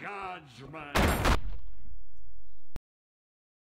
judgment.